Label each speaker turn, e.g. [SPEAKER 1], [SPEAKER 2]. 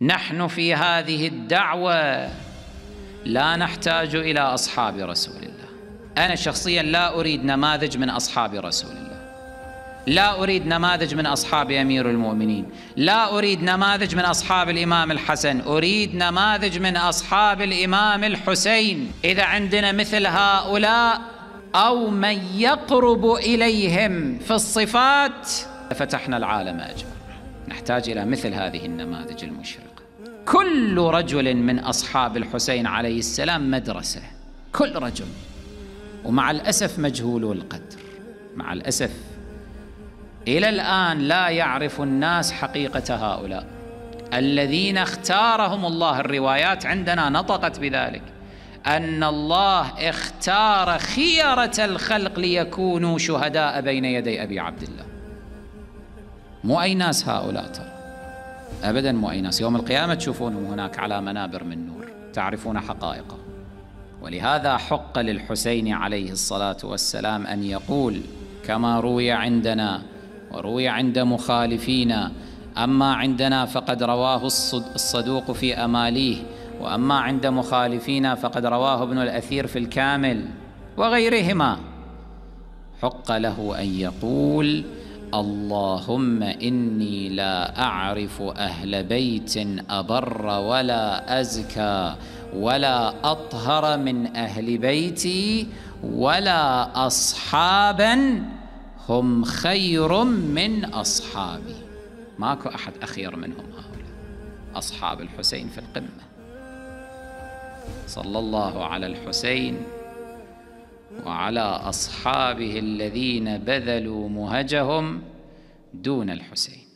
[SPEAKER 1] نحن في هذه الدعوة لا نحتاج إلى أصحاب رسول الله. أنا شخصيا لا أريد نماذج من أصحاب رسول الله. لا أريد نماذج من أصحاب أمير المؤمنين. لا أريد نماذج من أصحاب الإمام الحسن. أريد نماذج من أصحاب الإمام الحسين. إذا عندنا مثل هؤلاء أو من يقرب إليهم في الصفات فتحنا العالم اجمع نحتاج إلى مثل هذه النماذج المشرقة. كل رجل من أصحاب الحسين عليه السلام مدرسة. كل رجل. ومع الأسف مجهول القدر. مع الأسف. إلى الآن لا يعرف الناس حقيقة هؤلاء. الذين اختارهم الله الروايات عندنا نطقت بذلك. أن الله اختار خيرة الخلق ليكونوا شهداء بين يدي أبي عبد الله. مو اي ناس هؤلاء؟ ترى ابدا مو اي ناس يوم القيامة تشوفونهم هناك على منابر من نور تعرفون حقائقه ولهذا حق للحسين عليه الصلاة والسلام أن يقول كما روي عندنا وروي عند مخالفينا أما عندنا فقد رواه الصدوق في أماليه وأما عند مخالفينا فقد رواه ابن الأثير في الكامل وغيرهما. حق له أن يقول اللهم إني لا أعرف أهل بيت أبر ولا أزكى ولا أطهر من أهل بيتي ولا أصحابا هم خير من أصحابي. ماكو أحد أخير منهم هؤلاء. أصحاب الحسين في القمة. صلى الله على الحسين. وعلى أصحابه الذين بذلوا مهجهم دون الحسين.